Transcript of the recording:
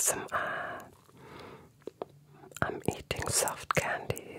ASMR. Uh, I'm eating soft candies